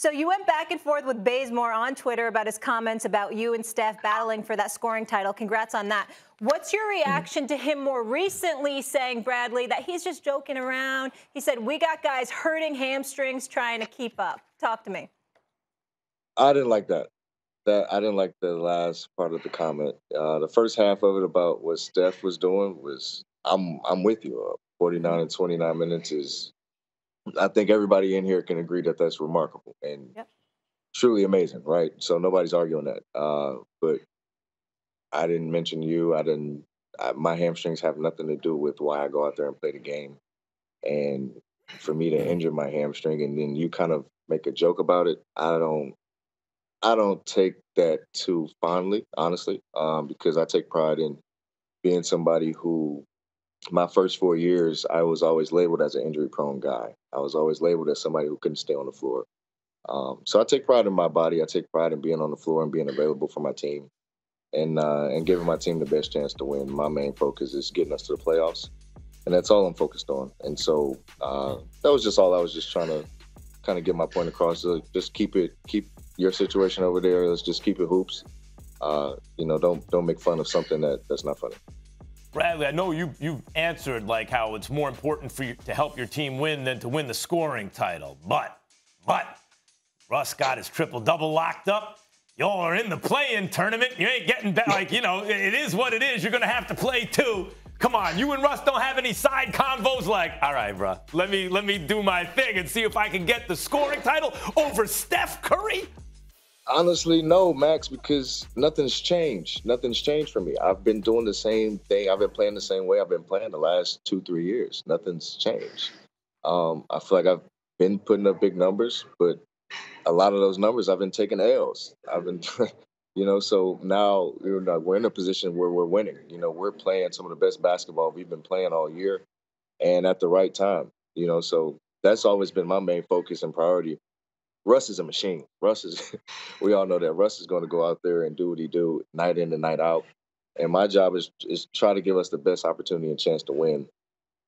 So you went back and forth with Bazemore on Twitter about his comments about you and Steph battling for that scoring title. Congrats on that. What's your reaction to him more recently saying, Bradley, that he's just joking around? He said, We got guys hurting hamstrings trying to keep up. Talk to me. I didn't like that. That I didn't like the last part of the comment. Uh, the first half of it about what Steph was doing was I'm I'm with you. Uh, 49 and 29 minutes is I think everybody in here can agree that that's remarkable and yep. truly amazing, right? So nobody's arguing that. Uh, but I didn't mention you. I didn't. I, my hamstrings have nothing to do with why I go out there and play the game. And for me to injure my hamstring and then you kind of make a joke about it, I don't. I don't take that too fondly, honestly, um, because I take pride in being somebody who my first four years, I was always labeled as an injury prone guy. I was always labeled as somebody who couldn't stay on the floor. Um, so I take pride in my body. I take pride in being on the floor and being available for my team and uh, and giving my team the best chance to win. My main focus is getting us to the playoffs, and that's all I'm focused on. And so uh, that was just all I was just trying to kind of get my point across. So just keep it, keep your situation over there. Let's just keep it hoops. Uh, you know, don't don't make fun of something that that's not funny. Bradley, I know you you answered like how it's more important for you to help your team win than to win the scoring title. But but Russ got his triple double locked up. Y'all are in the play-in tournament. You ain't getting back. Like you know, it is what it is. You're gonna have to play too. Come on, you and Russ don't have any side convos. Like, all right, bro, let me let me do my thing and see if I can get the scoring title over Steph Curry. Honestly, no, Max, because nothing's changed. Nothing's changed for me. I've been doing the same thing. I've been playing the same way I've been playing the last two, three years. Nothing's changed. Um, I feel like I've been putting up big numbers, but a lot of those numbers I've been taking L's. I've been, you know, so now you know, we're in a position where we're winning. You know, we're playing some of the best basketball we've been playing all year, and at the right time. You know, so that's always been my main focus and priority Russ is a machine. Russ is, we all know that Russ is going to go out there and do what he do night in and night out. And my job is is try to give us the best opportunity and chance to win.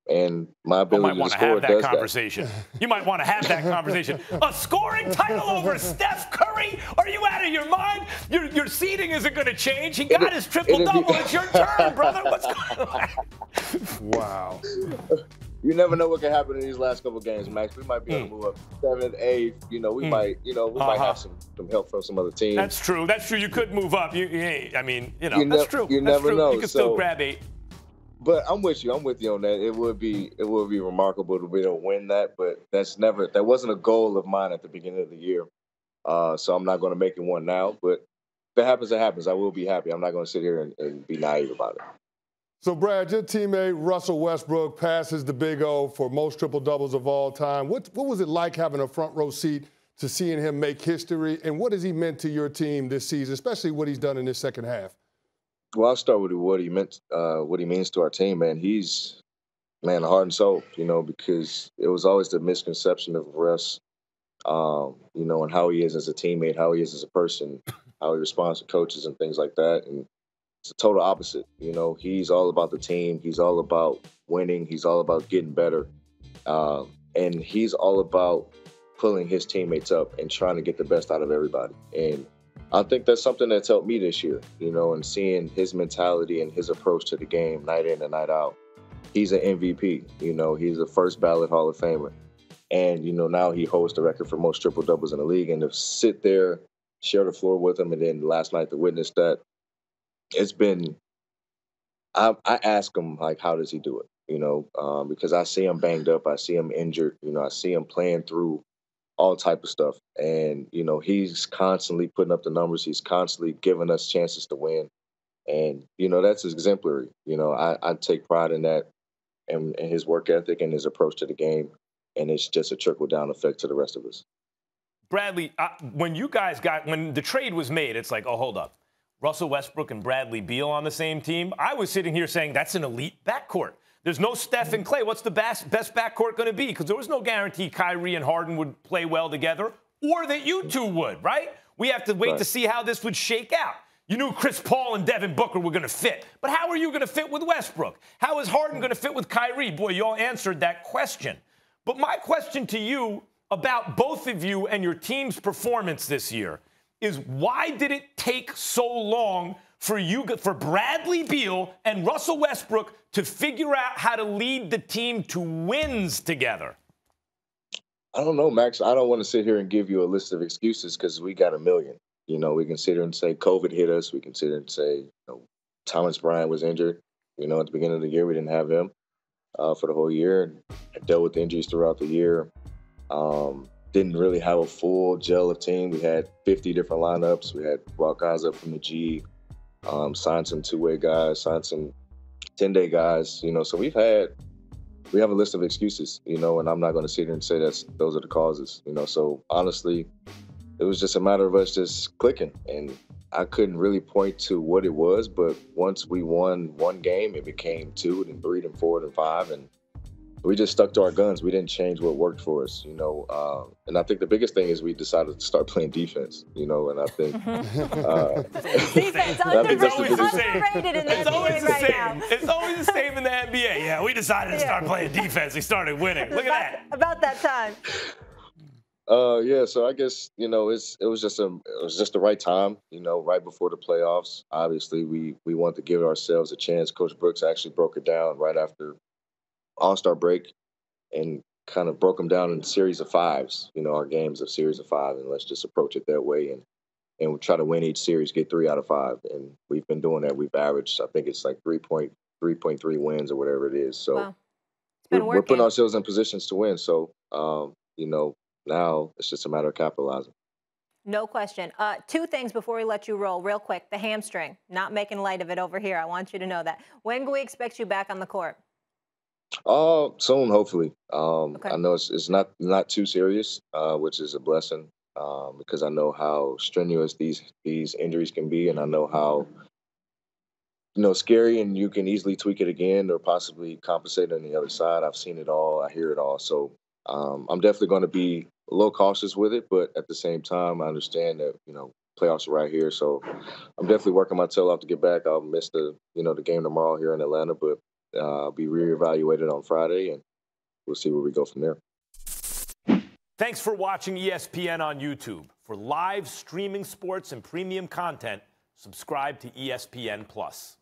And my ability to score that does conversation. That. Conversation. You might want to have that conversation. a scoring title over Steph Curry? Are you out of your mind? Your, your seating isn't going to change. He got it, his triple double. It's your turn, brother. What's going on? Wow you never know what can happen in these last couple games, Max. We might be able to hmm. move up seventh, eighth. You know, we mm. might, you know, we uh-huh. might have some, some help from some other teams. That's true. That's true. You could move up. You, you I mean, you know, you that's ne- true. You that's never true. know. You can so, still grab eight. But I'm with you. I'm with you on that. It would be it would be remarkable to be able to win that, but that's never that wasn't a goal of mine at the beginning of the year. Uh, so I'm not going to make it one now. But if it happens, it happens. I will be happy. I'm not going to sit here and, and be naive about it. So, Brad, your teammate Russell Westbrook passes the Big O for most triple doubles of all time. What, what was it like having a front row seat to seeing him make history? And what has he meant to your team this season, especially what he's done in this second half? Well, I'll start with what he meant, uh, what he means to our team, man. He's, man, heart and soul, you know, because it was always the misconception of Russ, um, you know, and how he is as a teammate, how he is as a person, how he responds to coaches and things like that. And total opposite. You know, he's all about the team. He's all about winning. He's all about getting better, um, and he's all about pulling his teammates up and trying to get the best out of everybody. And I think that's something that's helped me this year. You know, and seeing his mentality and his approach to the game, night in and night out. He's an MVP. You know, he's a first ballot Hall of Famer. And, you know, now he holds the record for most triple doubles in the league. And to sit there, share the floor with him, and then last night to witness that it's been I, I ask him like how does he do it you know? Um, because i see him banged up i see him injured you know i see him playing through all type of stuff. And you know he's constantly putting up the numbers he's constantly giving us chances to win. And you know that's exemplary you know? I, I take pride in that and, and his work ethic and his approach to the game. And it's just a trickle down effect to the rest of us. Bradley uh, when you guys got when the trade was made it's like oh hold up Russell Westbrook and Bradley Beal on the same team, I was sitting here saying that's an elite backcourt. There's no Steph and Klay. What's the best, best backcourt going to be? Because there was no guarantee Kyrie and Harden would play well together or that you two would, right? We have to wait right. to see how this would shake out. You knew Chris Paul and Devin Booker were going to fit. But how are you going to fit with Westbrook? How is Harden going to fit with Kyrie? Boy, you all answered that question. But my question to you about both of you and your team's performance this year is why did it take so long for you for Bradley Beal and Russell Westbrook to figure out how to lead the team to wins together? I don't know, Max. I don't want to sit here and give you a list of excuses because we got a million. You know, we can sit here and say COVID hit us. We can sit here and say, you know, Thomas Bryant was injured. You know, at the beginning of the year, we didn't have him uh, for the whole year. And I dealt with injuries throughout the year. Um, didn't really have a full gel of team. We had 50 different lineups. We had brought guys up from the G, um, signed some two-way guys, signed some 10-day guys. You know, so we've had we have a list of excuses. You know, and I'm not going to sit here and say that those are the causes. You know, so honestly, it was just a matter of us just clicking, and I couldn't really point to what it was. But once we won one game, it became two, and three, and four, and five, and we just stuck to our guns. We didn't change what worked for us, you know. Uh, and I think the biggest thing is we decided to start playing defense, you know. And I think uh, defense underrated, underrated in the it's always the right same. now. It's always the same in the NBA. Yeah, we decided to start playing defense. We started winning. Look about, at that. About that time. Uh, yeah. So I guess you know it's it was just a it was just the right time, you know, right before the playoffs. Obviously, we we wanted to give ourselves a chance. Coach Brooks actually broke it down right after all Star break and kind of broke them down in a series of fives. You know, our games of series of five, and let's just approach it that way and and we try to win each series, get three out of five, and we've been doing that. We've averaged, I think it's like three point three point three wins or whatever it is. So Wow. we're, we're putting ourselves in positions to win. So um, you know, now it's just a matter of capitalizing. No question. Uh, two things before we let you roll, real quick. The hamstring, not making light of it over here. I want you to know that. When can we expect you back on the court? Uh, soon, hopefully. Um, Okay. I know it's, it's not not too serious, uh, which is a blessing um, because I know how strenuous these these injuries can be, and I know how you know scary, and you can easily tweak it again or possibly compensate on the other side. I've seen it all, I hear it all, so um, I'm definitely going to be a little cautious with it, but at the same time, I understand that you know playoffs are right here, so I'm definitely working my tail off to get back. I'll miss the you know the game tomorrow here in Atlanta, but uh, be reevaluated on Friday, and we'll see where we go from there. Thanks for watching ESPN on YouTube. For live streaming sports and premium content, subscribe to ESPN Plus.